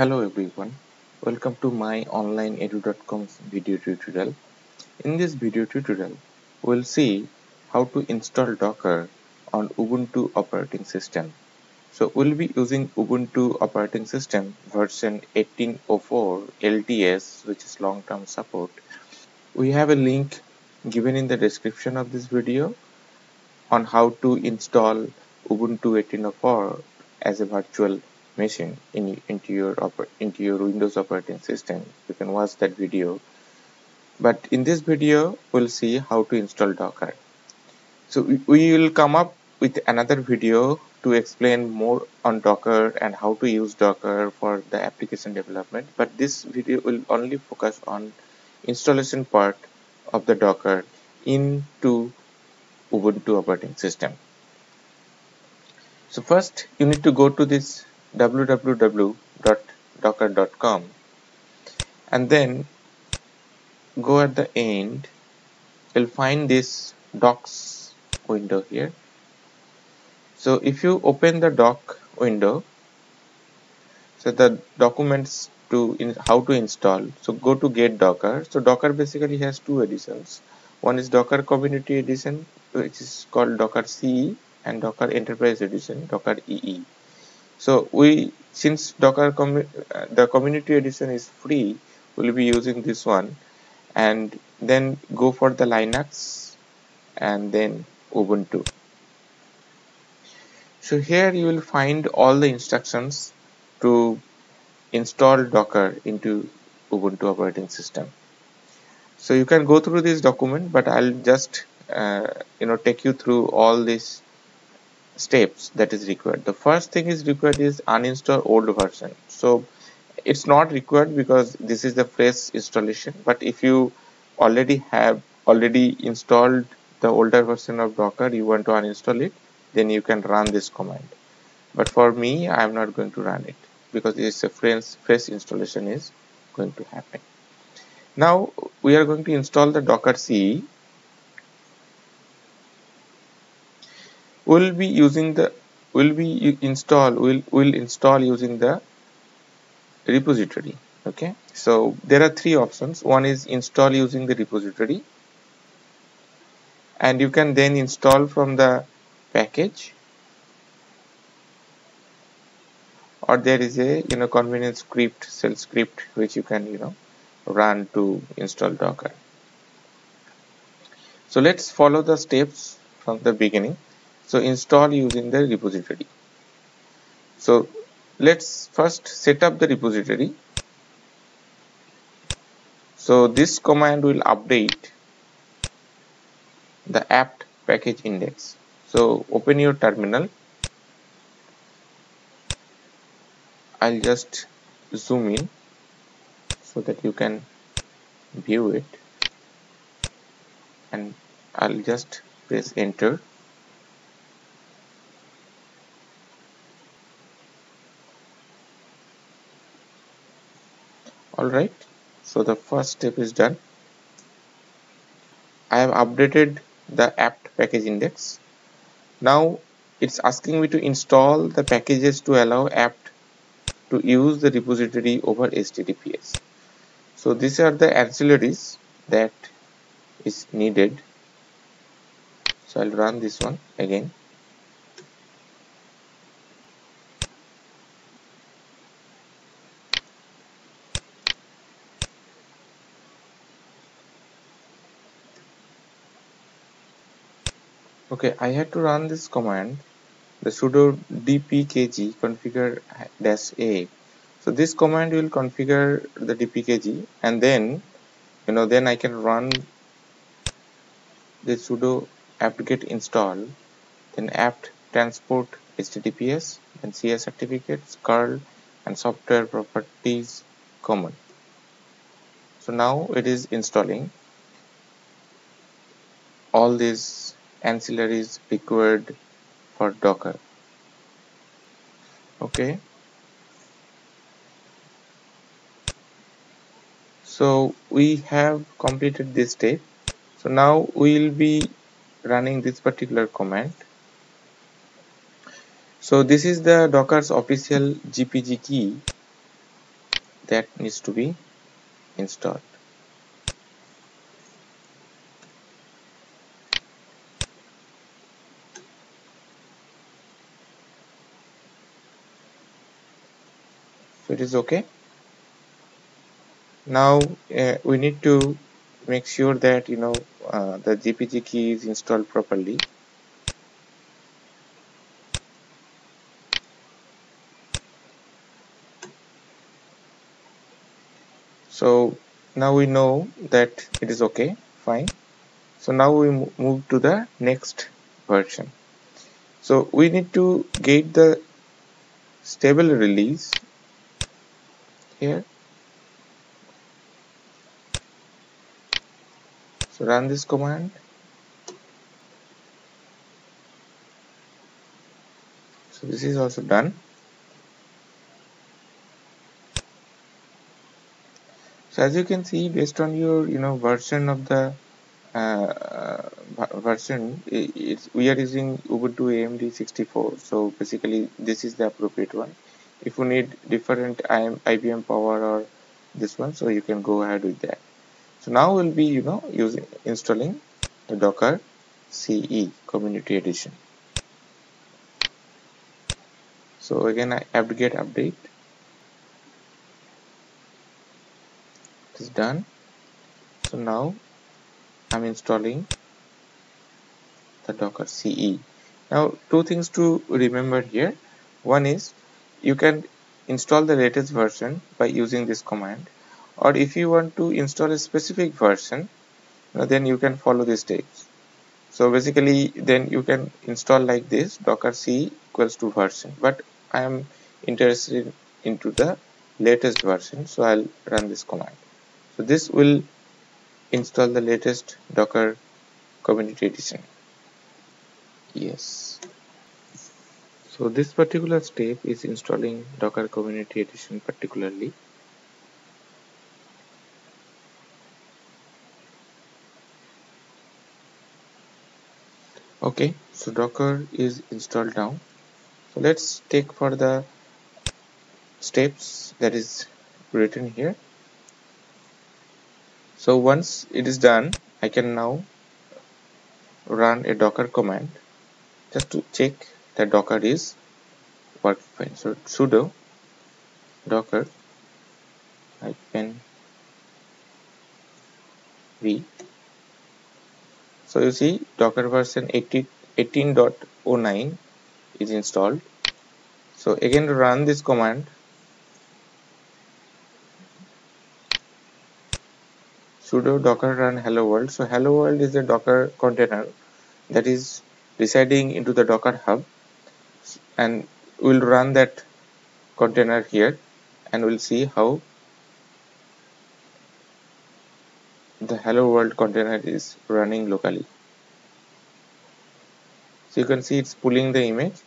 Hello everyone, welcome to my onlineedu.com's video tutorial. In this video tutorial, we'll see how to install Docker on Ubuntu operating system. So we'll be using Ubuntu operating system version 1804 LTS which is long-term support. We have a link given in the description of this video on how to install Ubuntu 1804 as a virtual in, into your into your Windows operating system. You can watch that video. But in this video, we'll see how to install Docker. So we, we will come up with another video to explain more on Docker and how to use Docker for the application development. But this video will only focus on installation part of the Docker into Ubuntu operating system. So first you need to go to this www.docker.com and then go at the end you'll find this docs window here. So if you open the doc window so the documents to in how to install. So go to get docker. So docker basically has two editions. One is docker community edition which is called docker ce and docker enterprise edition docker ee so we since docker com the community edition is free we'll be using this one. And then go for the linux and then ubuntu. So here you will find all the instructions to install docker into ubuntu operating system. So you can go through this document but i'll just uh, you know take you through all these steps that is required. The first thing is required is uninstall old version. So it's not required because this is the fresh installation but if you already have already installed the older version of docker you want to uninstall it then you can run this command. But for me i am not going to run it because it's a fresh, fresh installation is going to happen. Now we are going to install the docker ce will be using the will be install will will install using the repository okay? So there are three options. One is install using the repository. And you can then install from the package. Or there is a you know convenient script shell script which you can you know run to install docker. So let's follow the steps from the beginning so install using the repository. So let's first set up the repository. So this command will update the apt package index. So open your terminal. I'll just zoom in so that you can view it. And I'll just press enter alright. So the first step is done. I have updated the apt package index. Now it's asking me to install the packages to allow apt to use the repository over https so these are the ancillaries that is needed. So I'll run this one again okay I had to run this command the sudo dpkg configure dash a. So this command will configure the dpkg and then you know then I can run the sudo apt-get install then apt transport https then ca certificates curl and software properties common. So now it is installing all these ancillaries required for docker. Okay. So we have completed this step. So now we will be running this particular command. So this is the docker's official gpg key that needs to be installed so it is okay. Now uh, we need to make sure that you know uh, the GPG key is installed properly. So now we know that it is okay. Fine. So now we move to the next version. So we need to get the stable release here so run this command so this is also done. So as you can see based on your you know version of the uh, version it's, we are using Ubuntu AMD 64 so basically this is the appropriate one if you need different IBM power or this one so you can go ahead with that. So now we'll be you know using installing the docker ce community edition. So again i apt-get update. It is done. So now i'm installing the docker ce now two things to remember here. One is you can install the latest version by using this command. Or if you want to install a specific version you know, then you can follow these steps. So basically then you can install like this docker c equals to version. But i am interested into the latest version so i'll run this command. So this will install the latest docker community edition. Yes so this particular step is installing Docker Community Edition particularly. Okay, so Docker is installed now. So let's take for the steps that is written here. So once it is done, I can now run a Docker command just to check that docker is working fine. So sudo docker hyphen v so you see docker version 18.09 is installed. So again run this command. Sudo docker run hello world. So hello world is a docker container that is residing into the docker hub and we'll run that container here and we'll see how the hello world container is running locally. So you can see it's pulling the image.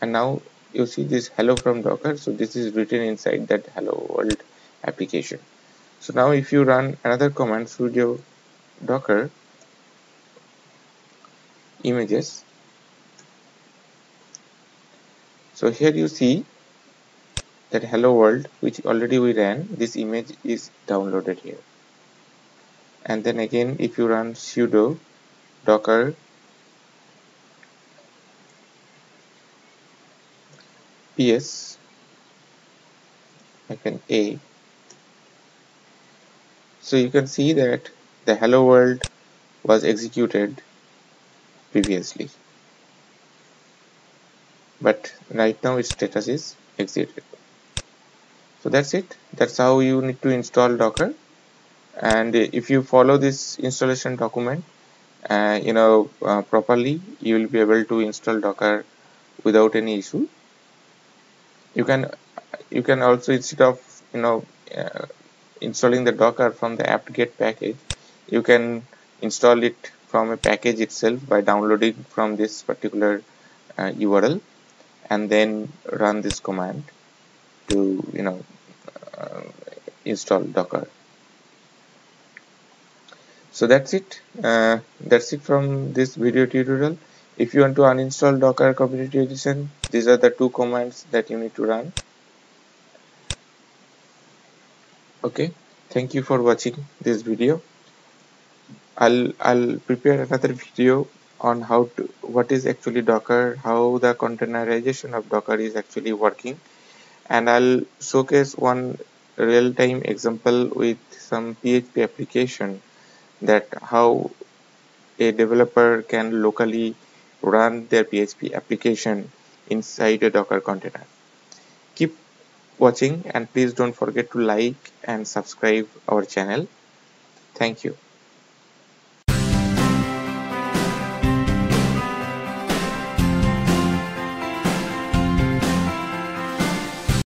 And now you see this hello from docker. So this is written inside that hello world application. So now if you run another command sudo docker images so here you see that hello world which already we ran this image is downloaded here. And then again if you run sudo docker ps can a. So you can see that the hello world was executed previously but right now its status is exited so that's it. That's how you need to install docker. And if you follow this installation document uh, you know uh, properly you will be able to install docker without any issue. You can you can also instead of you know uh, installing the docker from the apt-get package you can install it from a package itself by downloading from this particular url uh, and then run this command to you know uh, install docker. So that's it. Uh, that's it from this video tutorial. If you want to uninstall docker community edition these are the two commands that you need to run. Okay. Thank you for watching this video. I'll I'll prepare another video on how to what is actually docker how the containerization of docker is actually working. And I'll showcase one real-time example with some PHP application that how a developer can locally run their PHP application inside a docker container. Keep watching and please don't forget to like and subscribe our channel. Thank you